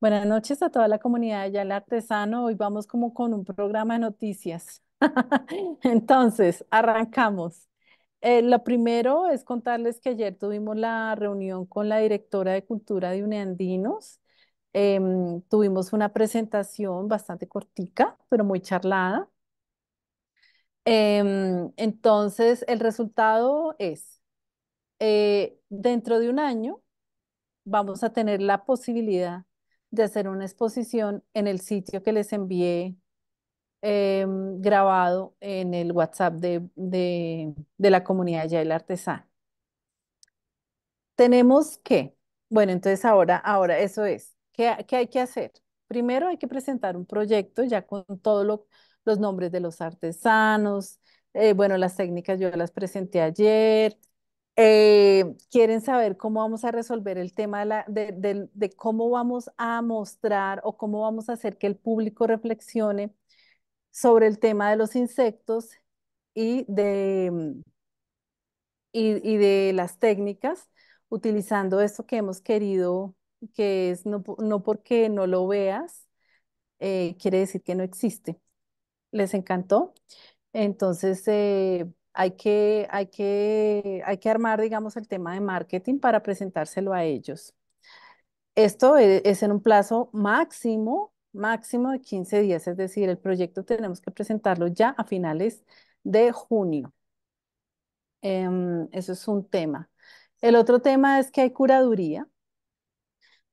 Buenas noches a toda la comunidad de Yala Artesano. Hoy vamos como con un programa de noticias. Entonces, arrancamos. Eh, lo primero es contarles que ayer tuvimos la reunión con la directora de Cultura de Uneandinos. Em, tuvimos una presentación bastante cortica, pero muy charlada. Em, entonces, el resultado es, eh, dentro de un año, vamos a tener la posibilidad de hacer una exposición en el sitio que les envié em, grabado en el WhatsApp de, de, la comunidad Yael Artesano. Tenemos que, bueno, entonces ahora, ahora eso es, ¿qué, qué hay que hacer? Primero hay que presentar un proyecto ya con todos los nombres de los artesanos, eh, bueno, las técnicas yo las presenté ayer, eh, quieren saber cómo vamos a resolver el tema de, la, de, de, de, cómo vamos a mostrar o cómo vamos a hacer que el público reflexione sobre el tema de los insectos y de, y, y de las técnicas, utilizando esto que hemos querido, que es no, no porque no lo veas, eh, quiere decir que no existe. ¿Les encantó? Entonces, eh, hay que, hay que, hay que armar, digamos, el tema de marketing para presentárselo a ellos. Esto e, es en un plazo máximo, máximo de 15 días, es decir, el proyecto tenemos que presentarlo ya a finales de junio. Um, eso es un tema. El otro tema es que hay curaduría.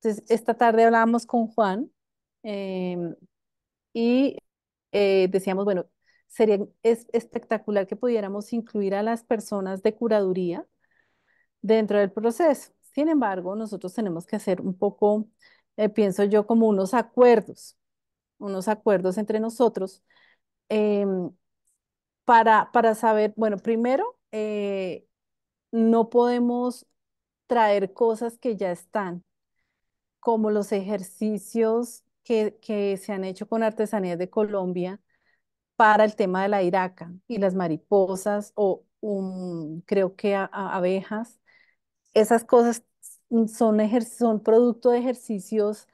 Entonces, esta tarde hablábamos con Juan eh, y eh, decíamos, bueno, sería es espectacular que pudiéramos incluir a las personas de curaduría dentro del proceso. Sin embargo, nosotros tenemos que hacer un poco, eh, pienso yo, como unos acuerdos, unos acuerdos entre nosotros eh, para, para saber, bueno, primero, eh, no podemos traer cosas que ya están, como los ejercicios que, que se han hecho con artesanías de Colombia para el tema de la iraca y las mariposas o creo que a, a abejas. Esas cosas son, son producto de ejercicios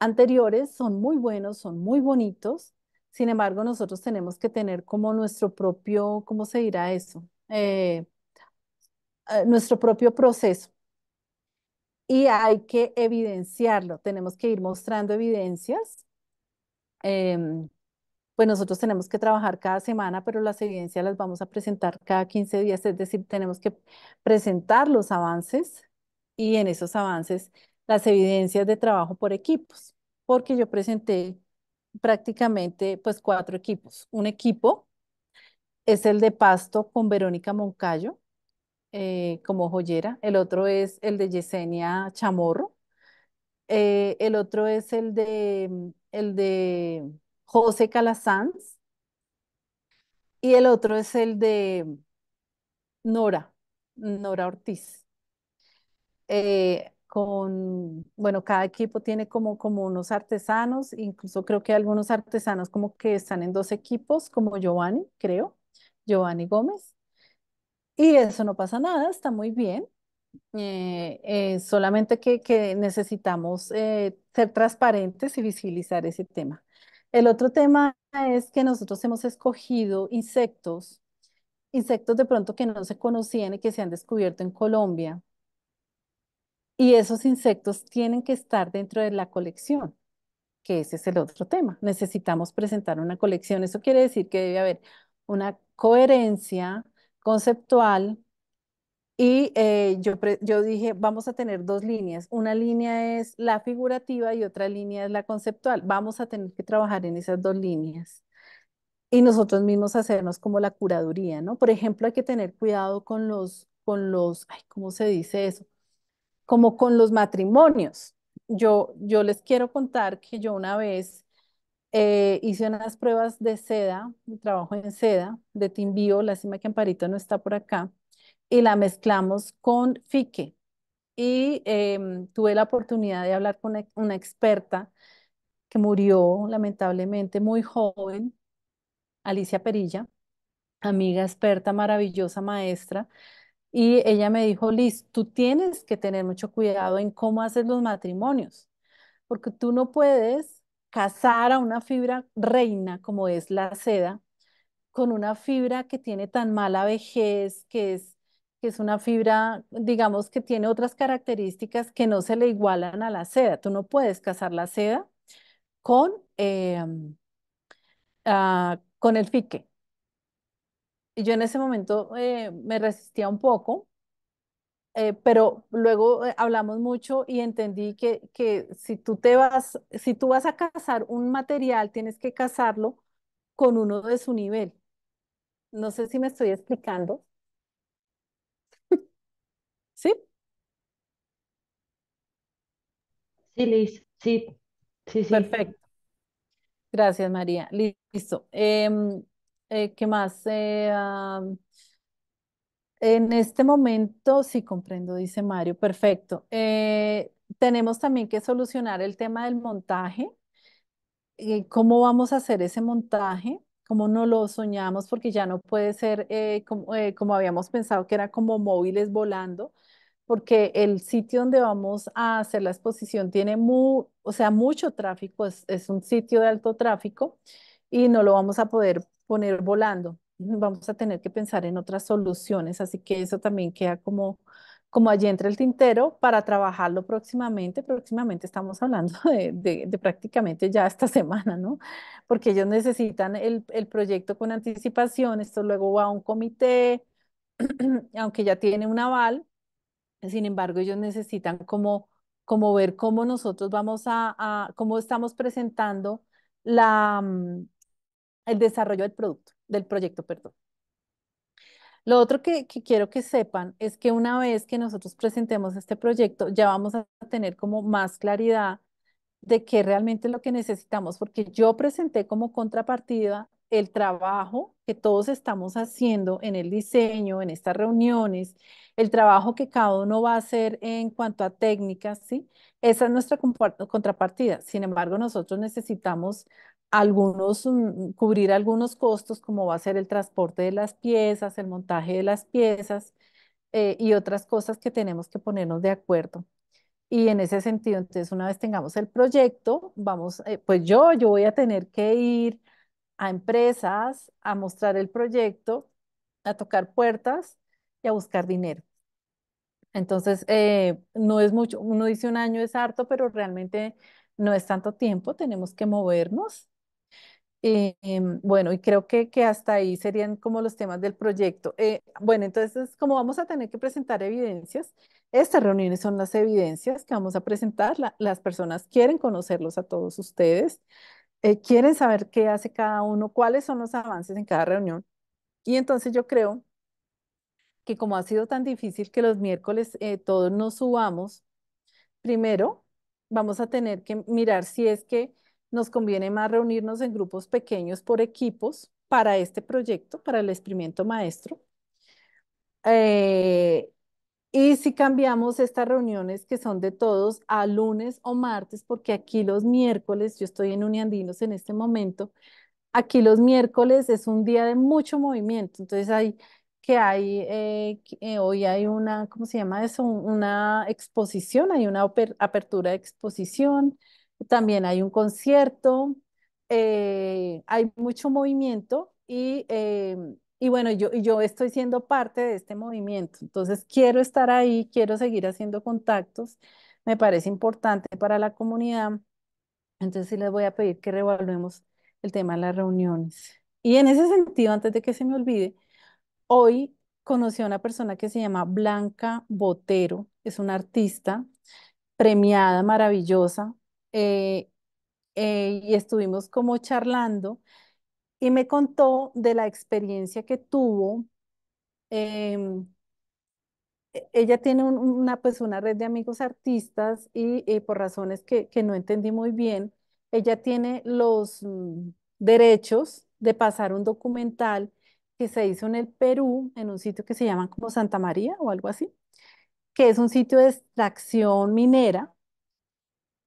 anteriores, son muy buenos, son muy bonitos. Sin embargo, nosotros tenemos que tener como nuestro propio, ¿cómo se dirá eso? Eh, eh, nuestro propio proceso. Y hay que evidenciarlo, tenemos que ir mostrando evidencias. Eh, pues nosotros tenemos que trabajar cada semana, pero las evidencias las vamos a presentar cada 15 días, es decir, tenemos que presentar los avances y en esos avances las evidencias de trabajo por equipos, porque yo presenté prácticamente pues cuatro equipos. Un equipo es el de Pasto con Verónica Moncayo eh, como joyera, el otro es el de Yesenia Chamorro, eh, el otro es el de, el de José Calasanz y el otro es el de Nora, Nora Ortiz. Eh, con, bueno, cada equipo tiene como, como unos artesanos, incluso creo que algunos artesanos como que están en dos equipos, como Giovanni, creo, Giovanni Gómez. Y eso no pasa nada, está muy bien. Eh, eh, solamente que, que necesitamos ser transparentes y visibilizar ese tema. El otro tema es que nosotros hemos escogido insectos, insectos de pronto que no se conocían y que se han descubierto en Colombia. Y esos insectos tienen que estar dentro de la colección, que ese es el otro tema. Necesitamos presentar una colección. Eso quiere decir que debe haber una coherencia conceptual y eh, yo, yo dije, vamos a tener dos líneas. Una línea es la figurativa y otra línea es la conceptual. Vamos a tener que trabajar en esas dos líneas. Y nosotros mismos hacernos como la curaduría, ¿no? Por ejemplo, hay que tener cuidado con los, con los, ay, ¿cómo se dice eso? Como con los matrimonios. Yo, yo les quiero contar que yo una vez eh, hice unas pruebas de seda, trabajo en seda, de Timbío, lástima que Amparito no está por acá y la mezclamos con fique. Y em, tuve la oportunidad de hablar con una experta que murió lamentablemente muy joven, Alicia Perilla, amiga experta, maravillosa maestra. Y ella me dijo, Liz, tú tienes que tener mucho cuidado en cómo haces los matrimonios, porque tú no puedes casar a una fibra reina como es la seda con una fibra que tiene tan mala vejez, que es, que es una fibra, digamos, que tiene otras características que no se le igualan a la seda. Tú no puedes casar la seda con, eh, ah, con el fique. Y yo en ese momento eh, me resistía un poco, eh, pero luego eh, hablamos mucho y entendí que, que si tú te vas, si tú vas a casar un material, tienes que casarlo con uno de su nivel. No sé si me estoy explicando. ¿Sí? Sí, Liz, sí, sí, sí. Perfecto. Gracias, María. Listo. Em, eh, ¿qué más? Eh, en este momento, sí comprendo, dice Mario. Perfecto. Eh, tenemos también que solucionar el tema del montaje. eh, ¿cómo vamos a hacer ese montaje? ¿Cómo no lo soñamos? Porque ya no puede ser eh, como, eh, como habíamos pensado que era como móviles volando, porque el sitio donde vamos a hacer la exposición tiene mu- o sea, mucho tráfico, es, es un sitio de alto tráfico y no lo vamos a poder poner volando. Vamos a tener que pensar en otras soluciones, así que eso también queda como como allí entre el tintero para trabajarlo próximamente. Próximamente estamos hablando de, de- de prácticamente ya esta semana, ¿no? Porque ellos necesitan el, el proyecto con anticipación, esto luego va a un comité, aunque ya tiene un aval, sin embargo, ellos necesitan como, como ver cómo nosotros vamos a, cómo estamos presentando la, mm, el desarrollo del producto, del proyecto, perdón. Lo otro que, que quiero que sepan es que una vez que nosotros presentemos este proyecto, ya vamos a tener como más claridad de qué realmente es lo que necesitamos, porque yo presenté como contrapartida el trabajo que todos estamos haciendo en el diseño, en estas reuniones, el trabajo que cada uno va a hacer en cuanto a técnicas, ¿sí? Esa es nuestra contrapartida. Sin embargo, nosotros necesitamos algunos, mm, cubrir algunos costos, como va a ser el transporte de las piezas, el montaje de las piezas eh, y otras cosas que tenemos que ponernos de acuerdo. Y en ese sentido, entonces, una vez tengamos el proyecto, vamos, eh, pues yo, yo voy a tener que ir a empresas a mostrar el proyecto, a tocar puertas y a buscar dinero. Entonces, eh, no es mucho, uno dice un año es harto, pero realmente no es tanto tiempo, tenemos que movernos. Eh, em, bueno, y creo que, que hasta ahí serían como los temas del proyecto. Eh, bueno, entonces, como vamos a tener que presentar evidencias, estas reuniones son las evidencias que vamos a presentar. La- las personas quieren conocerlos a todos ustedes, eh, quieren saber qué hace cada uno, cuáles son los avances en cada reunión. Y entonces yo creo que como ha sido tan difícil que los miércoles eh, todos nos subamos, Primero, vamos a tener que mirar si es que nos conviene más reunirnos en grupos pequeños por equipos para este proyecto, para el experimento maestro. Eh, y si cambiamos estas reuniones que son de todos a lunes o martes, porque aquí los miércoles, yo estoy en Uniandinos en este momento, Aquí los miércoles es un día de mucho movimiento, entonces hay que hay, eh, eh, hoy hay una, ¿cómo se llama eso? Un- Una exposición, hay una apertura de exposición, también hay un concierto, eh, hay mucho movimiento y, y bueno, yo, yo estoy siendo parte de este movimiento, entonces quiero estar ahí, quiero seguir haciendo contactos, me parece importante para la comunidad. Entonces sí les voy a pedir que revaluemos el tema de las reuniones. Y en ese sentido, antes de que se me olvide, hoy conocí a una persona que se llama Blanca Botero, es una artista premiada, maravillosa, eh, eh, y estuvimos como charlando y me contó de la experiencia que tuvo. em, e- ella tiene un- una, pues una red de amigos artistas y eh, por razones que, que no entendí muy bien, ella tiene los mm, derechos de pasar un documental que se hizo en el Perú, en un sitio que se llama como Santa María o algo así, que es un sitio de extracción minera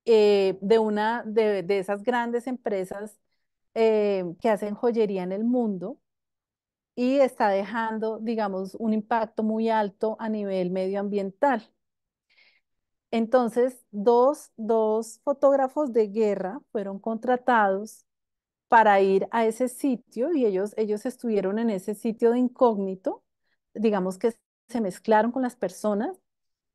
eh, de una de, de esas grandes empresas eh, que hacen joyería en el mundo y está dejando, digamos, un impacto muy alto a nivel medioambiental. Entonces, dos, dos fotógrafos de guerra fueron contratados para ir a ese sitio y ellos, ellos estuvieron en ese sitio de incógnito, digamos que se mezclaron con las personas,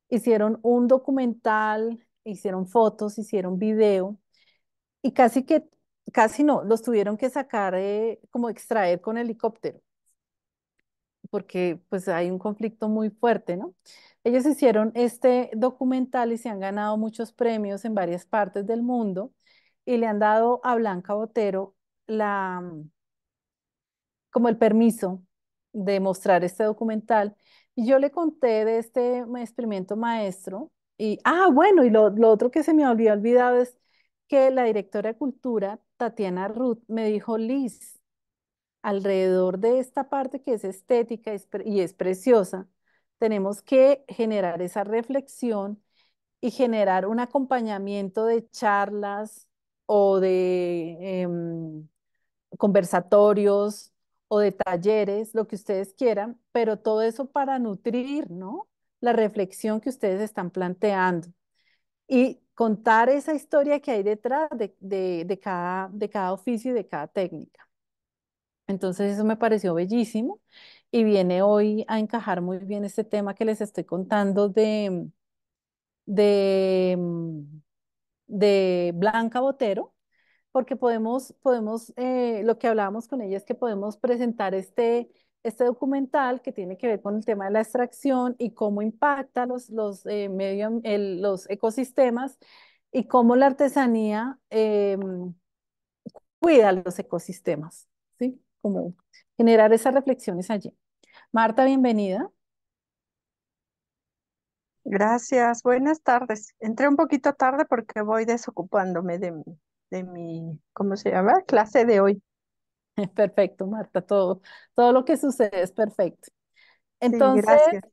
hicieron un documental, hicieron fotos, hicieron video y casi que, casi no, los tuvieron que sacar, eh, como extraer con helicóptero, porque pues hay un conflicto muy fuerte, ¿no? Ellos hicieron este documental y se han ganado muchos premios en varias partes del mundo y le han dado a Blanca Botero la, como el permiso de mostrar este documental. Y yo le conté de este experimento maestro y, ah, bueno, y lo, lo otro que se me había olvidado es que la directora de cultura, Tatiana Ruth, me dijo, Liz, alrededor de esta parte que es estética y es preciosa, tenemos que generar esa reflexión y generar un acompañamiento de charlas o de em, conversatorios o de talleres, lo que ustedes quieran, pero todo eso para nutrir, ¿no? La reflexión que ustedes están planteando y contar esa historia que hay detrás de, de, cada, de cada oficio y de cada técnica. Entonces eso me pareció bellísimo y viene hoy a encajar muy bien este tema que les estoy contando de, de, de Blanca Botero, porque podemos, podemos eh, lo que hablábamos con ella es que podemos presentar este, este documental que tiene que ver con el tema de la extracción y cómo impacta los, los, eh, medio, los ecosistemas y cómo la artesanía em, cuida los ecosistemas, ¿sí? Como generar esas reflexiones allí. Marta, bienvenida. Gracias, buenas tardes. Entré un poquito tarde porque voy desocupándome de mi, de mi, ¿cómo se llama? Clase de hoy. Perfecto, Marta, todo, todo lo que sucede es perfecto. Entonces, gracias.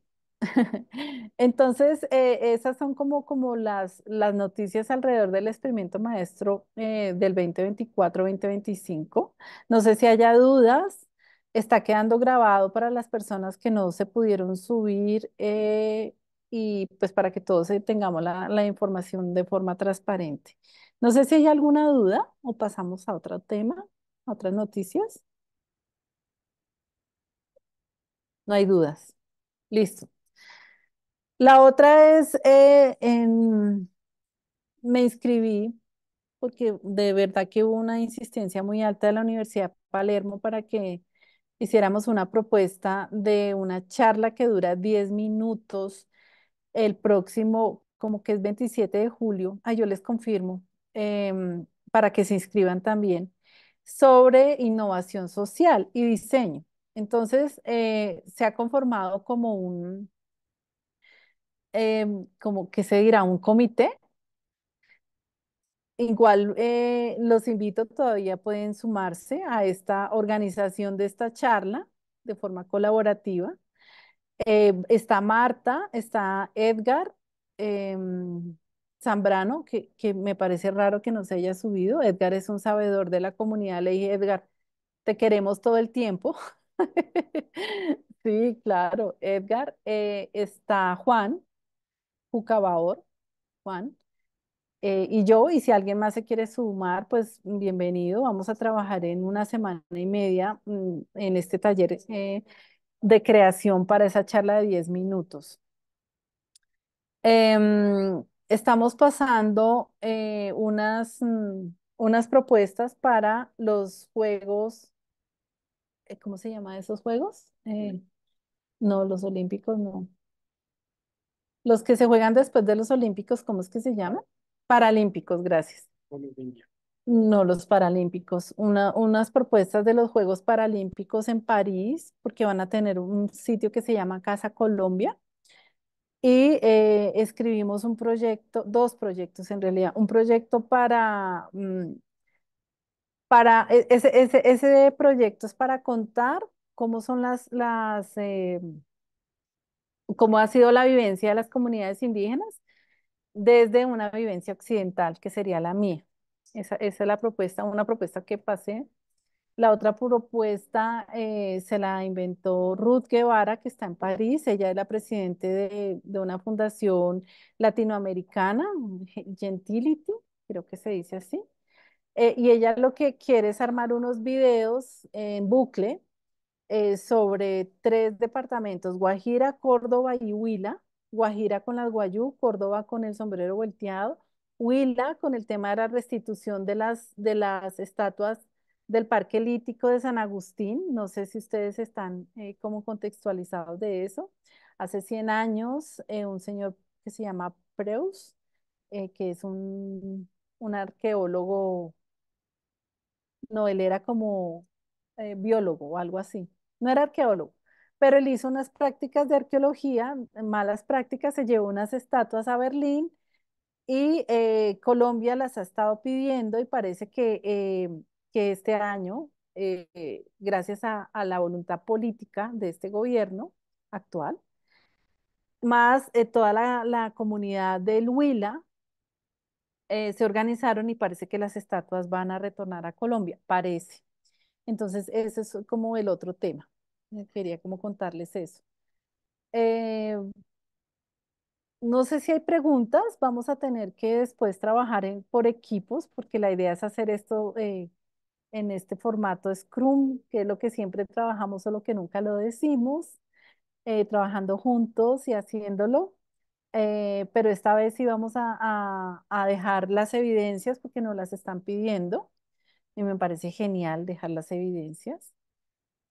entonces eh, esas son como, como las, las noticias alrededor del experimento maestro eh, del 2024-2025. No sé si haya dudas. Está quedando grabado para las personas que no se pudieron subir eh, y pues para que todos eh, tengamos la, la información de forma transparente. No sé si hay alguna duda o pasamos a otro tema, otras noticias. No hay dudas. Listo. La otra es, eh, en, me inscribí porque de verdad que hubo una insistencia muy alta de la Universidad de Palermo para que hiciéramos una propuesta de una charla que dura 10 minutos el próximo, como que es 27 de julio. Ah, yo les confirmo, em, para que se inscriban también, sobre innovación social y diseño. Entonces, eh, se ha conformado como un, em, como que se dirá, un comité. Igual eh, los invito, todavía pueden sumarse a esta organización de esta charla de forma colaborativa. Eh, está Marta, está Edgar em, Zambrano, que, que me parece raro que no se haya subido. Edgar es un sabedor de la comunidad. Le dije, Edgar, te queremos todo el tiempo. Sí, claro, Edgar. eh, está Juan Jucabaor, Juan, eh, y yo, y si alguien más se quiere sumar, pues bienvenido. Vamos a trabajar en una semana y media mm, en este taller eh, de creación para esa charla de 10 minutos. Em, estamos pasando eh, unas, mm, unas propuestas para los juegos, eh, ¿cómo se llama esos juegos? Eh, no, los olímpicos no. Los que se juegan después de los olímpicos, ¿cómo es que se llaman? Paralímpicos, gracias. No, los Paralímpicos. Una, unas propuestas de los Juegos Paralímpicos en París, porque van a tener un sitio que se llama Casa Colombia. Y eh, escribimos un proyecto, dos proyectos en realidad, un proyecto para, mm, para e- ese, ese, ese proyecto es para contar cómo son las, las eh, cómo ha sido la vivencia de las comunidades indígenas desde una vivencia occidental, que sería la mía. Esa, esa es la propuesta, una propuesta que pasé La otra propuesta eh, se la inventó Ruth Guevara, que está en París. Ella es la presidenta de, una fundación latinoamericana, Gentility, creo que se dice así. Eh, y ella lo que quiere es armar unos videos en bucle eh, sobre tres departamentos, Guajira, Córdoba y Huila. Guajira con las guayú, Córdoba con el sombrero volteado, Huila con el tema de la restitución de las, de las estatuas del Parque Lítico de San Agustín. No sé si ustedes están eh, como contextualizados de eso. Hace 100 años, eh, un señor que se llama Preus, que es un, un arqueólogo, no, él era como biólogo o algo así no era arqueólogo, pero él hizo unas prácticas de arqueología, malas prácticas, se llevó unas estatuas a Berlín y eh, Colombia las ha estado pidiendo y parece que, eh, que este año, eh, gracias a, la voluntad política de este gobierno actual, más toda la, comunidad del Huila, se organizaron y parece que las estatuas van a retornar a Colombia, parece. Entonces, ese es como el otro tema. Quería como contarles eso. Eh, no sé si hay preguntas, vamos a tener que después trabajar por equipos, porque la idea es hacer esto eh, en este formato Scrum, que es lo que siempre trabajamos, solo que nunca lo decimos, eh, trabajando juntos y haciéndolo. pero esta vez sí vamos a, a dejar las evidencias porque nos las están pidiendo y me parece genial dejar las evidencias.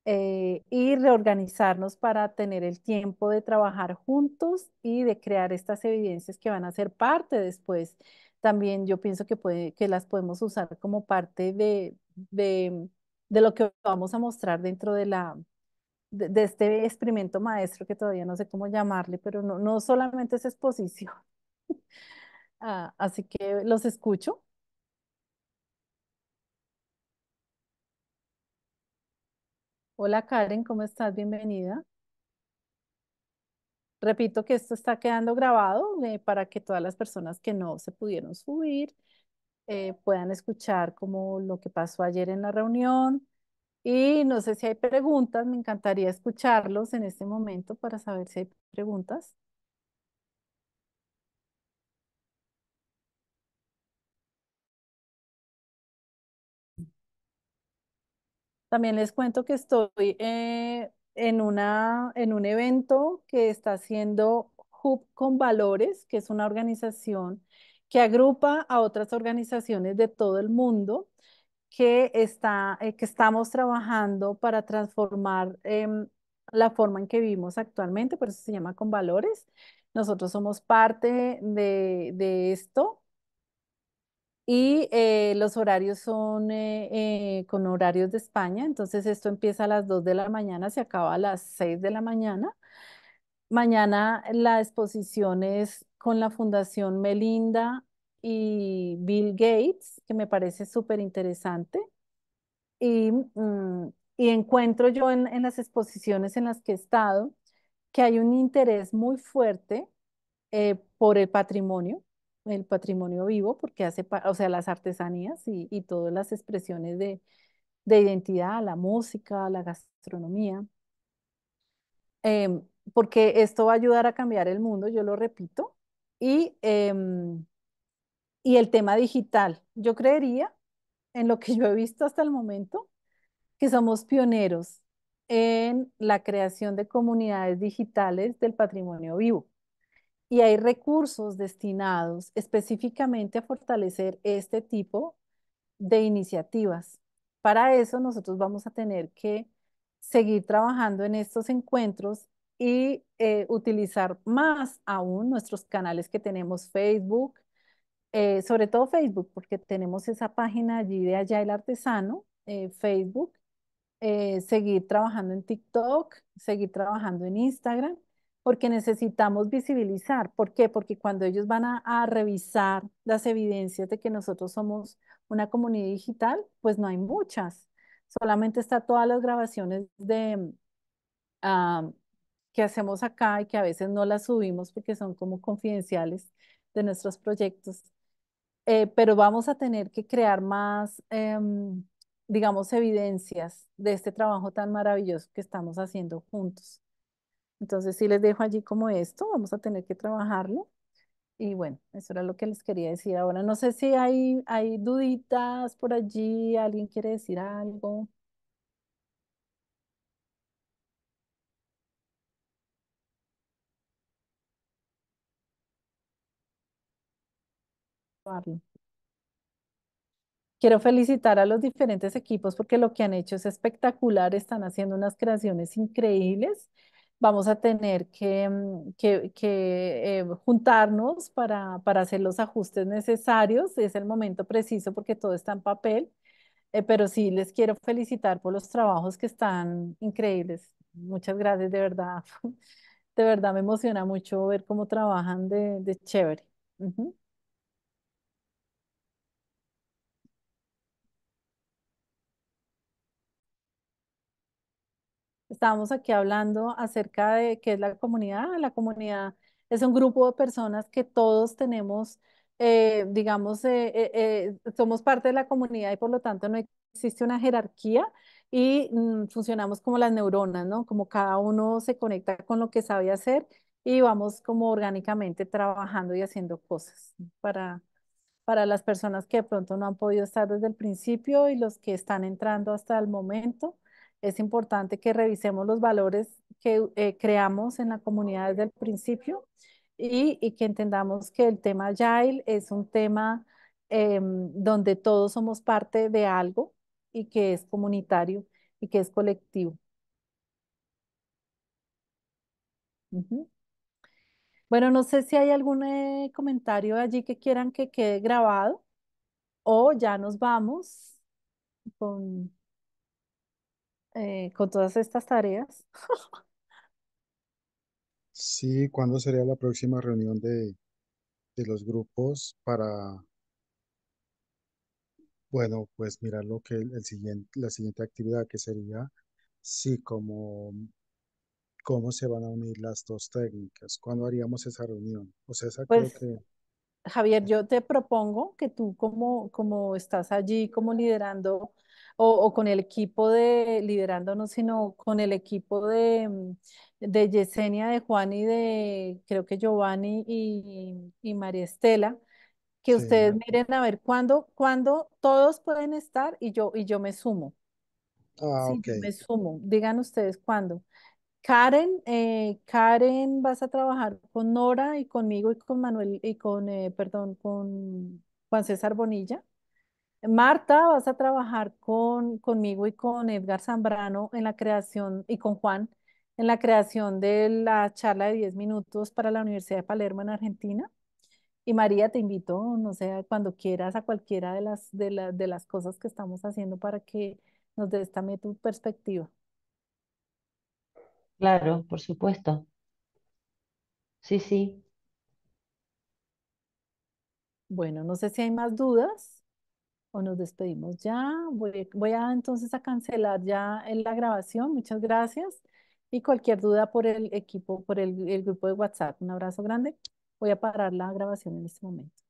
Eh, y reorganizarnos para tener el tiempo de trabajar juntos y de crear estas evidencias que van a ser parte después. También yo pienso que, puede, que las podemos usar como parte de, de, de lo que vamos a mostrar dentro de, la, de, este experimento maestro que todavía no sé cómo llamarle, pero no, no solamente es exposición. ah, así que los escucho. Hola Karen, ¿cómo estás? Bienvenida. Repito que esto está quedando grabado eh, para que todas las personas que no se pudieron subir eh, puedan escuchar como lo que pasó ayer en la reunión. Y no sé si hay preguntas, me encantaría escucharlos en este momento para saber si hay preguntas. También les cuento que estoy eh, en, una, en un evento que está haciendo Hub con Valores, que es una organización que agrupa a otras organizaciones de todo el mundo que, está, eh, que estamos trabajando para transformar em, la forma en que vivimos actualmente, por eso se llama Con Valores. Nosotros somos parte de, de esto y eh, los horarios son eh, con horarios de España, entonces esto empieza a las 2 de la mañana, se acaba a las 6 de la mañana. Mañana la exposición es con la Fundación Melinda y Bill Gates, que me parece súper interesante. Y, mm, y, encuentro yo en, en las exposiciones en las que he estado que hay un interés muy fuerte por el patrimonio el patrimonio vivo, porque hace, o sea, las artesanías y, y todas las expresiones de, de, identidad, la música, la gastronomía, em, porque esto va a ayudar a cambiar el mundo, yo lo repito, y, em, y el tema digital. Yo creería, en lo que yo he visto hasta el momento, que somos pioneros en la creación de comunidades digitales del patrimonio vivo y hay recursos destinados específicamente a fortalecer este tipo de iniciativas. Para eso nosotros vamos a tener que seguir trabajando en estos encuentros y eh, utilizar más aún nuestros canales que tenemos Facebook, eh, sobre todo Facebook, porque tenemos esa página allí de Allá el Artesano, eh, Facebook, seguir trabajando en TikTok, seguir trabajando en Instagram porque necesitamos visibilizar. ¿Por qué? Porque cuando ellos van a, revisar las evidencias de que nosotros somos una comunidad digital, pues no hay muchas. Solamente está todas las grabaciones de, que hacemos acá y que a veces no las subimos porque son como confidenciales de nuestros proyectos. Eh, pero vamos a tener que crear más, em, digamos, evidencias de este trabajo tan maravilloso que estamos haciendo juntos. Entonces, si les dejo allí como esto, vamos a tener que trabajarlo. Y bueno, eso era lo que les quería decir ahora. No sé si hay, hay duditas por allí, alguien quiere decir algo. Quiero felicitar a los diferentes equipos porque lo que han hecho es espectacular, están haciendo unas creaciones increíbles. Vamos a tener que, mm, que, que, eh, juntarnos para, para hacer los ajustes necesarios. Es el momento preciso porque todo está en papel, eh, pero sí les quiero felicitar por los trabajos que están increíbles. Muchas gracias, de verdad. De verdad me emociona mucho ver cómo trabajan de, de chévere. Ujú. Estábamos aquí hablando acerca de qué es la comunidad. La comunidad es un grupo de personas que todos tenemos, eh, digamos, eh, eh, somos parte de la comunidad y por lo tanto no existe una jerarquía y mm, funcionamos como las neuronas, ¿no? Como cada uno se conecta con lo que sabe hacer y vamos como orgánicamente trabajando y haciendo cosas para, para las personas que de pronto no han podido estar desde el principio y los que están entrando hasta el momento es importante que revisemos los valores que eh, creamos en la comunidad desde el principio y, y, que entendamos que el tema Agile es un tema em, donde todos somos parte de algo y que es comunitario y que es colectivo. Bueno, no sé si hay algún eh, comentario allí que quieran que quede grabado o ya nos vamos con eh, con todas estas tareas. Sí, ¿cuándo sería la próxima reunión de, de los grupos para, bueno, pues mirar lo que el, el siguiente, la siguiente actividad que sería, sí, como cómo se van a unir las dos técnicas, ¿cuándo haríamos esa reunión? O sea, esa creo Pues que, Javier, yo te propongo que tú como, como estás allí como liderando o, o con el equipo de, liderando no, sino con el equipo de, mm, de Yesenia, de Juan y de, creo que Giovanni y, y María Estela, que sí. ustedes miren a ver cuándo, cuándo todos pueden estar y yo, y yo me sumo. Ah, Sí, yo me sumo. Digan ustedes cuándo. Karen, eh, Karen, vas a trabajar con Nora y conmigo y con Manuel y con, eh, perdón, con Juan César Bonilla. Marta, vas a trabajar con, conmigo y con Edgar Zambrano en la creación y con Juan en la creación de la charla de 10 minutos para la Universidad de Palermo en Argentina. Y María, te invito, no sé, cuando quieras a cualquiera de las, de la- de las cosas que estamos haciendo para que nos des también tu perspectiva. Claro, por supuesto. Sí, sí. Bueno, no sé si hay más dudas. o nos despedimos ya. Voy, a entonces a cancelar ya en la grabación. Muchas gracias. Y cualquier duda por el equipo, por el grupo de WhatsApp. Un abrazo grande. Voy a parar la grabación en este momento.